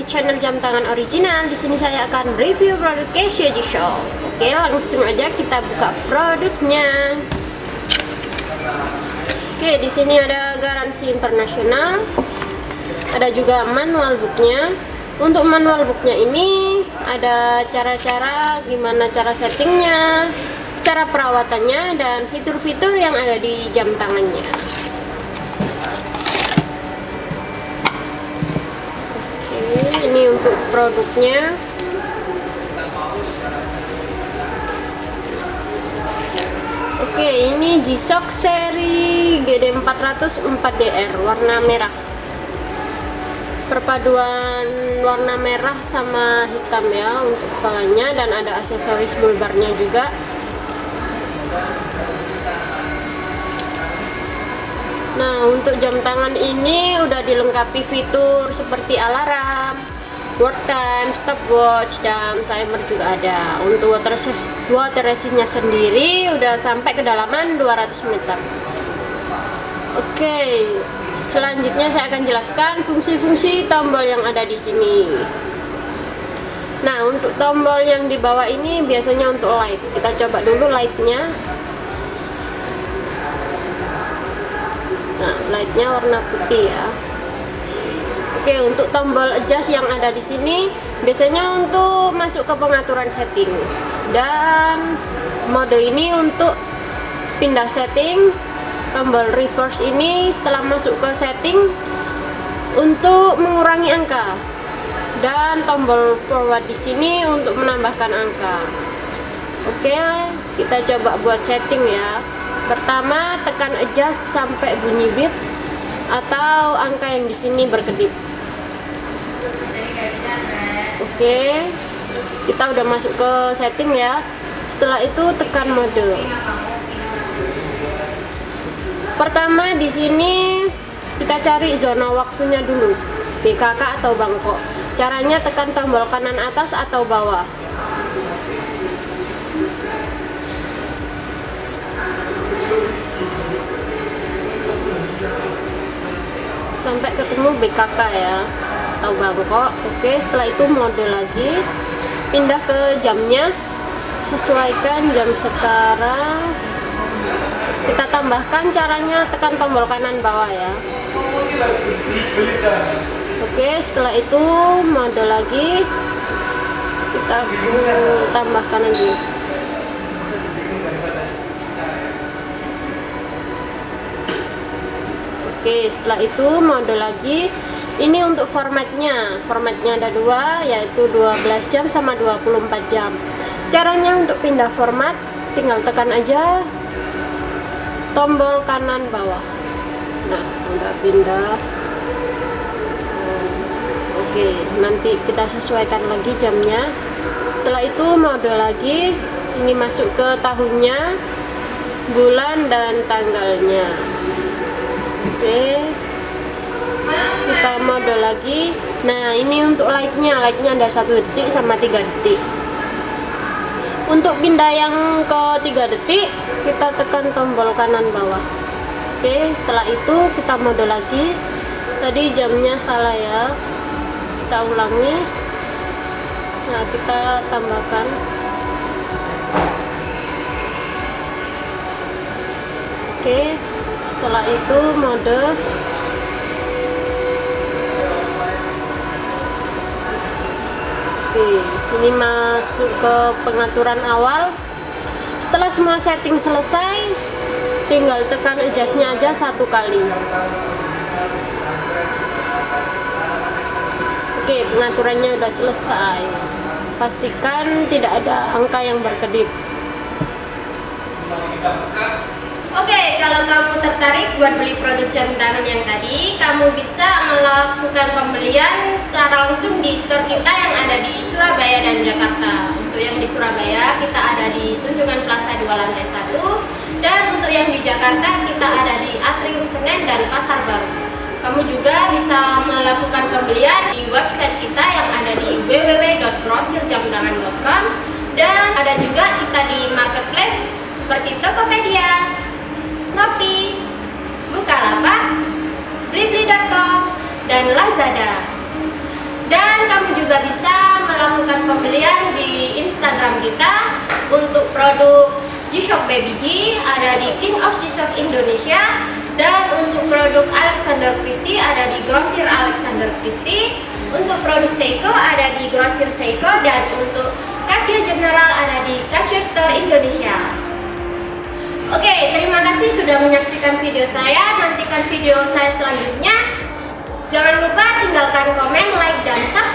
di channel Jam Tangan Original. Di sini saya akan review produk Casio G-Shock. Oke, langsung aja kita buka produknya. Oke, di sini ada garansi internasional. Ada juga manual booknya. Untuk manual booknya ini ada cara-cara gimana cara settingnya, cara perawatannya, dan fitur-fitur yang ada di jam tangannya. Untuk produknya Oke, ini G-Shock seri GD400 4DR warna merah. Perpaduan warna merah sama hitam ya untuk kepalanya dan ada aksesoris bulbarnya juga. Nah, untuk jam tangan ini udah dilengkapi fitur seperti alarm, work time, stopwatch, dan timer juga ada. Untuk water resist, water resistnya sendiri udah sampai kedalaman 200 meter. Oke, selanjutnya saya akan jelaskan fungsi-fungsi tombol yang ada di sini. Nah, untuk tombol yang di bawah ini biasanya untuk light. Kita coba dulu lightnya. Nah, lightnya warna putih ya. Oke, untuk tombol adjust yang ada di sini biasanya untuk masuk ke pengaturan setting. Dan mode ini untuk pindah setting. Tombol reverse ini setelah masuk ke setting untuk mengurangi angka. Dan tombol forward di sini untuk menambahkan angka. Oke, kita coba buat setting ya. Pertama, tekan adjust sampai bunyi beat atau angka yang di sini berkedip. Oke. Kita udah masuk ke setting ya. Setelah itu tekan mode. Pertama di sini kita cari zona waktunya dulu. BKK atau bangkok. Caranya tekan tombol kanan atas atau bawah. sampai ketemu BKK ya atau Bangkok oke setelah itu mode lagi. Pindah ke jamnya. Sesuaikan jam sekarang. Kita tambahkan caranya tekan tombol kanan bawah ya. Oke setelah itu mode lagi. Kita tambahkan lagi. Oke setelah itu mode lagi ini untuk formatnya. Formatnya ada dua yaitu 12 jam sama 24 jam. Caranya untuk pindah format tinggal tekan aja tombol kanan bawah. Nah udah pindah. Oke. Nanti kita sesuaikan lagi jamnya. Setelah itu mode lagi. Ini masuk ke tahunnya bulan dan tanggalnya. Oke kita mode lagi. Nah ini untuk lightnya lightnya ada satu detik sama tiga detik. Untuk pindah yang ke tiga detik kita tekan tombol kanan bawah. Oke setelah itu kita mode lagi. Tadi jamnya salah ya. Kita ulangi. Nah kita tambahkan. Oke setelah itu mode Ini masuk ke pengaturan awal. Setelah semua setting selesai tinggal tekan adjustnya aja satu kali. Oke pengaturannya udah selesai. Pastikan tidak ada angka yang berkedip. Oke, kalau kamu tertarik buat beli produk jam tangan yang tadi, kamu bisa melakukan pembelian secara langsung Jakarta. Untuk yang di Surabaya, kita ada di Tunjungan Plaza 2 lantai 1 dan untuk yang di Jakarta, kita ada di Atrium Senen dan Pasar Baru. Kamu juga bisa melakukan pembelian di website kita yang ada di www.grosirjamtangan.com dan ada juga kita di marketplace seperti Tokopedia, Shopee, Bukalapak, Blibli.com, dan Lazada. Dan kamu juga bisa pembelian di Instagram kita untuk produk G-Shock Baby G ada di King of G-Shock Indonesia dan untuk produk Alexander Christie ada di Grosir Alexander Christie untuk produk Seiko ada di Grosir Seiko dan untuk Casio General ada di Casio Store Indonesia Oke, terima kasih sudah menyaksikan video saya. Nantikan video saya selanjutnya. Jangan lupa tinggalkan komen, like, dan subscribe.